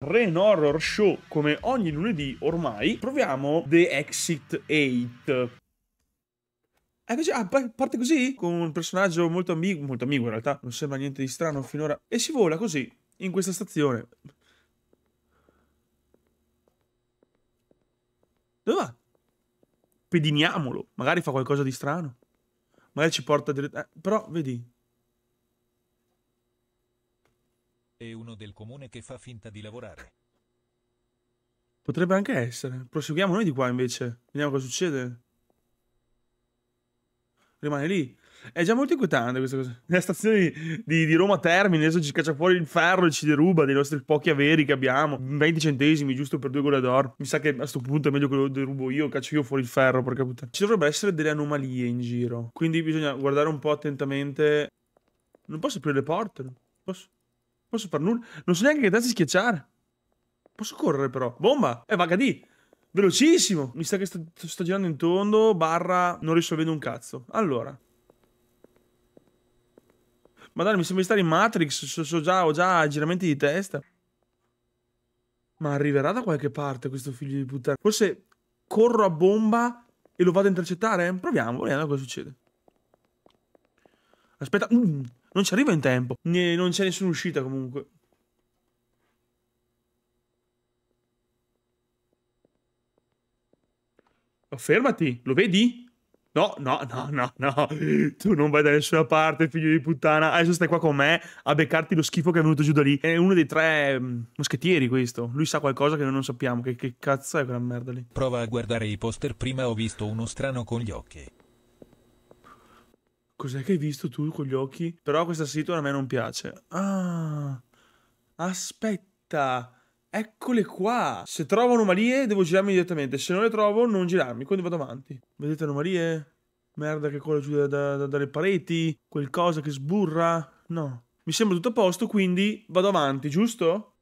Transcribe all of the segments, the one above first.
Ren Horror Show, come ogni lunedì ormai, proviamo The Exit 8. È così, ah, parte così, con un personaggio molto ambiguo, molto ambiguo in realtà, non sembra niente di strano finora, e si vola così, in questa stazione. Dove va? Pediniamolo, magari fa qualcosa di strano. Magari ci porta direttamente... Eh, però, vedi, È uno del comune che fa finta di lavorare. Potrebbe anche essere. Proseguiamo noi di qua invece. Vediamo cosa succede. Rimane lì. È già molto inquietante questa cosa. Nella stazione di, di, Roma Termini adesso ci caccia fuori il ferro e ci deruba dei nostri pochi averi che abbiamo. 20 centesimi giusto per due gole d'oro. Mi sa che a questo punto è meglio che lo derubo io, caccio io fuori il ferro, perché puttana. Ci dovrebbero essere delle anomalie in giro. Quindi bisogna guardare un po' attentamente. Non posso aprire le porte. Posso? Posso far nulla. Non so neanche che darsi schiacciare. Posso correre però. Bomba! Eh, vaga di. Velocissimo. Mi sa che sto, sto girando in tondo. Barra non risolvendo un cazzo. Allora. Madonna, mi sembra di stare in Matrix. So, so già, ho già giramenti di testa. Ma arriverà da qualche parte questo figlio di puttana. Forse corro a bomba e lo vado a intercettare? Proviamo, vediamo cosa succede. Aspetta. Mm. Non ci arriva in tempo. N non c'è nessuna uscita comunque. Oh, fermati, lo vedi? No, no, no, no, no. Tu non vai da nessuna parte, figlio di puttana. Adesso stai qua con me a beccarti lo schifo che è venuto giù da lì. È uno dei tre mm, moschettieri questo. Lui sa qualcosa che noi non sappiamo. Che, che cazzo è quella merda lì? Prova a guardare i poster prima ho visto uno strano con gli occhi. Cos'è che hai visto tu con gli occhi? Però questa situazione a me non piace. Ah, aspetta. Eccole qua. Se trovo anomalie devo girarmi immediatamente. Se non le trovo non girarmi. Quindi vado avanti. Vedete anomalie? Merda che cola giù da, da, dalle pareti. Qualcosa che sburra. No. Mi sembra tutto a posto, quindi vado avanti, giusto?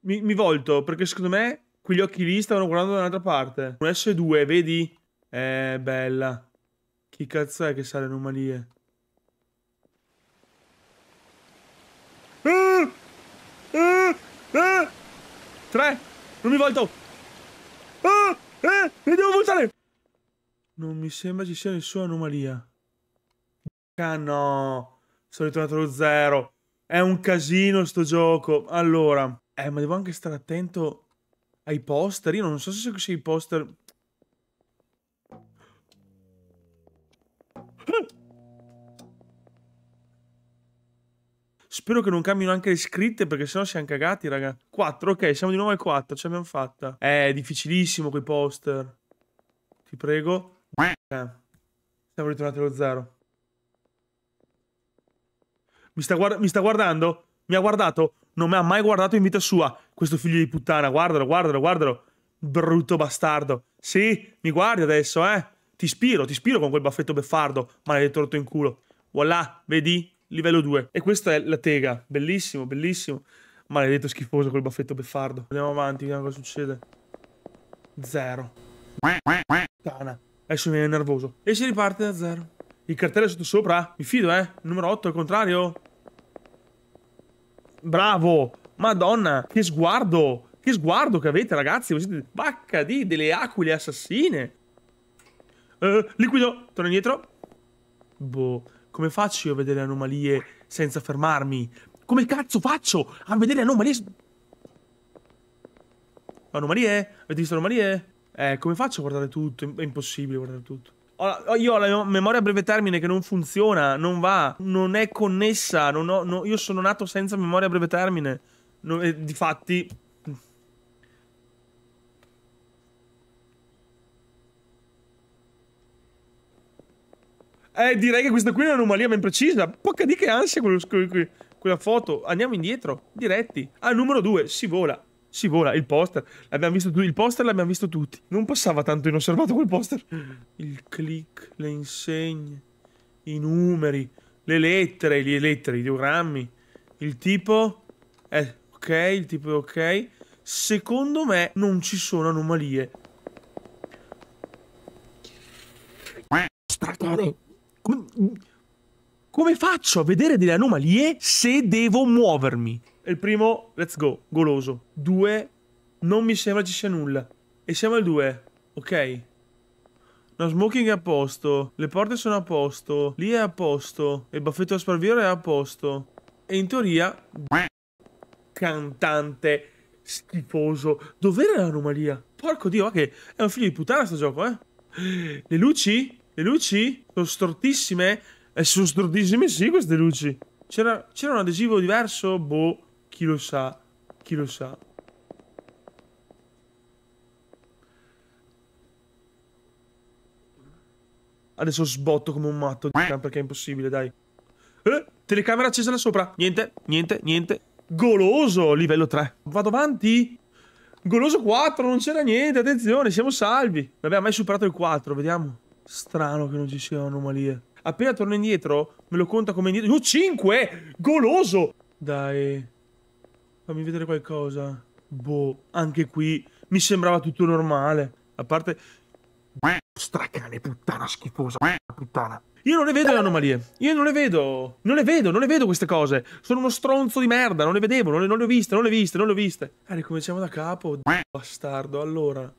Mi, mi volto perché secondo me Quegli occhi lì stavano guardando da un'altra parte. Un S2, vedi? Eh, bella. Chi cazzo è che sa le anomalie? Ah! Ah! Ah! Tre! Non mi volto! Ah! Eh! Mi devo voltare! Non mi sembra ci sia nessuna anomalia. Ah no! Sono ritornato allo zero. È un casino sto gioco. Allora... Eh, ma devo anche stare attento ai poster. Io non so se sia i poster... Spero che non cambino anche le scritte perché sennò siamo cagati, raga. 4, ok, siamo di nuovo al 4, ce l'abbiamo fatta. Eh, è difficilissimo quei poster. Ti prego. Eh, siamo ritornati allo 0. Mi mi sta guardando? Mi ha guardato? Non mi ha mai guardato in vita sua. Questo figlio di puttana, guardalo, guardalo, guardalo. Brutto bastardo. Sì, mi guardi adesso, eh? Ti spiro, ti spiro con quel baffetto beffardo, maledetto rotto in culo. Voilà, vedi? Livello 2. E questa è la tega. Bellissimo, bellissimo. Maledetto schifoso quel baffetto beffardo. Andiamo avanti, vediamo cosa succede. Zero. Puttana. Adesso mi viene nervoso. E si riparte da zero. Il cartello è sotto sopra. Mi fido, eh. Numero 8, al contrario. Bravo! Madonna, che sguardo! Che sguardo che avete, ragazzi! Siete bacca di delle aquile assassine! Uh, liquido, torno indietro. Boh, come faccio io a vedere anomalie senza fermarmi? Come cazzo faccio a vedere anomalie? Anomalie? Avete visto anomalie? Eh, come faccio a guardare tutto? È impossibile guardare tutto. Io ho la memoria a breve termine che non funziona, non va, non è connessa. Non ho, no, io sono nato senza memoria a breve termine. No, eh, difatti. Eh, direi che questa qui è un'anomalia ben precisa. Porca di che ansia quello, quella foto. Andiamo indietro, diretti. Al numero 2, si vola si vola, il poster, l'abbiamo visto tutti, il poster l'abbiamo visto tutti. Non passava tanto inosservato quel poster. Il click, le insegne, i numeri, le lettere, le lettere, i diagrammi. Il tipo è ok, il tipo è ok. Secondo me non ci sono anomalie. Stratore. Come... Come faccio a vedere delle anomalie se devo muovermi? Il primo, let's go, goloso. Due, non mi sembra ci sia nulla. E siamo al due, ok. No smoking è a posto, le porte sono a posto, lì è a posto, il baffetto da sparviero è a posto. E in teoria... Cantante schifoso. Dov'era l'anomalia? Porco dio, che è un figlio di puttana sto gioco, eh? Le luci? Le luci? Sono stortissime? Eh, sono stortissime sì queste luci. C'era, un adesivo diverso? Boh, chi lo sa, chi lo sa. Adesso sbotto come un matto perché è impossibile, dai. Eh, telecamera accesa là sopra. Niente, niente, niente. Goloso, livello 3. Vado avanti? Goloso 4, non c'era niente, attenzione, siamo salvi. Non abbiamo mai superato il 4, vediamo. Strano che non ci siano anomalie. Appena torno indietro, me lo conta come indietro. Oh, 5! Goloso! Dai. Fammi vedere qualcosa. Boh, anche qui mi sembrava tutto normale. A parte... Stracane, puttana schifosa. Puttana. Io non le vedo le anomalie. Io non le vedo. Non le vedo, non le vedo queste cose. Sono uno stronzo di merda. Non le vedevo, non le, non le ho viste, non le ho viste, non le ho viste. Ah, ricominciamo da capo. Bastardo, allora.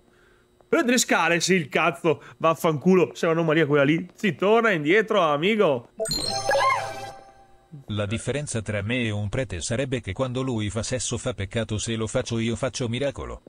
E delle scale, sì, il cazzo. Vaffanculo. Se un'anomalia quella lì. Si torna indietro, amico. La differenza tra me e un prete sarebbe che quando lui fa sesso fa peccato, se lo faccio io faccio miracolo.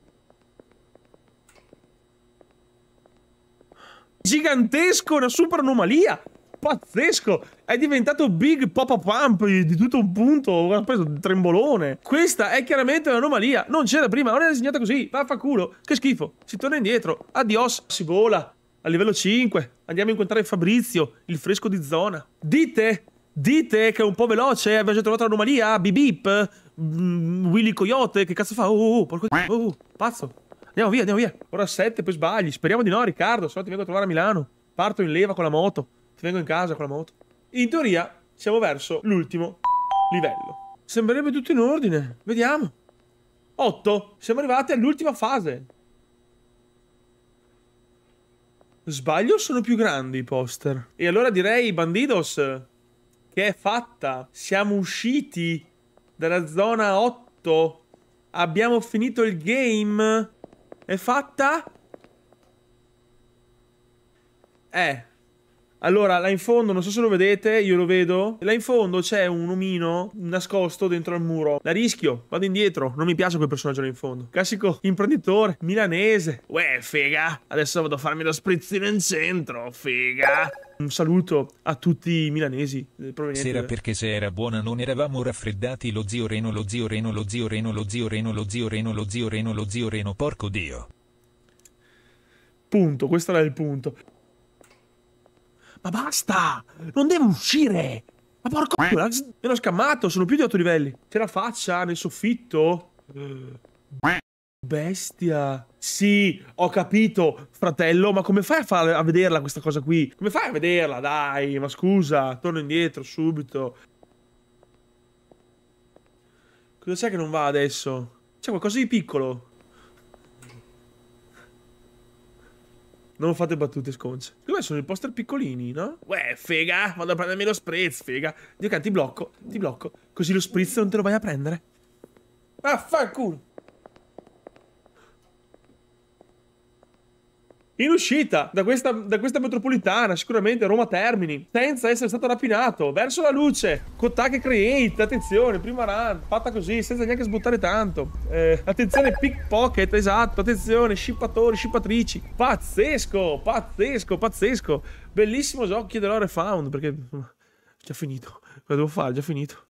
Gigantesco, una super anomalia pazzesco! È diventato Big Pop Pump di tutto un punto. Ha preso un trembolone. Questa è chiaramente un'anomalia. Non c'era prima, non è disegnata così. Vaffanculo. Che schifo. Si torna indietro. Adios. Si vola. A livello 5. Andiamo a incontrare Fabrizio, il fresco di zona. Dite. Dite che è un po' veloce. Abbiamo già trovato l'anomalia. Bip bip. Mm, Willy Coyote. Che cazzo fa? Oh, oh, porco. Oh, oh, pazzo. Andiamo via, andiamo via. Ora 7, poi sbagli. Speriamo di no, Riccardo. Se no ti vengo a trovare a Milano. Parto in leva con la moto. Ti vengo in casa con la moto. In teoria siamo verso l'ultimo livello. Sembrerebbe tutto in ordine. Vediamo. 8. Siamo arrivati all'ultima fase. Sbaglio sono più grandi i poster? E allora direi, Bandidos, che è fatta. Siamo usciti dalla zona 8. Abbiamo finito il game. È fatta? Eh, allora, là in fondo, non so se lo vedete, io lo vedo. Là in fondo c'è un omino nascosto dentro al muro. La rischio, vado indietro. Non mi piace quel personaggio là in fondo. Classico imprenditore, milanese. Uè, figa. Adesso vado a farmi lo sprizzino in centro, figa. Un saluto a tutti i milanesi eh, Sera perché se era buona non eravamo raffreddati lo zio Reno, lo zio Reno, lo zio Reno, lo zio Reno, lo zio Reno, lo zio Reno, lo zio Reno, porco dio. Punto, questo era il punto. Ma basta! Non devo uscire! Ma porco mi hanno scammato, sono più di 8 livelli. C'è la faccia nel soffitto. Bestia. Sì, ho capito, fratello, ma come fai a, fare, a vederla questa cosa qui? Come fai a vederla? Dai, ma scusa, torno indietro subito. Cosa c'è che non va adesso? C'è qualcosa di piccolo. Non fate battute sconce. Come sono i poster piccolini, no? Uè, fega, vado a prendermi lo spritz, fega. Dio che ti blocco, ti blocco. Così lo spritz non te lo vai a prendere. Affanculo. In uscita da questa, da questa, metropolitana, sicuramente Roma Termini, senza essere stato rapinato, verso la luce, Kotak Create, attenzione, prima run, fatta così, senza neanche sbuttare tanto. Eh, attenzione, pickpocket, esatto, attenzione, scippatori, scippatrici. Pazzesco, pazzesco, pazzesco. Bellissimo gioco, chiederò refound, perché... Già finito, cosa devo fare? Già finito.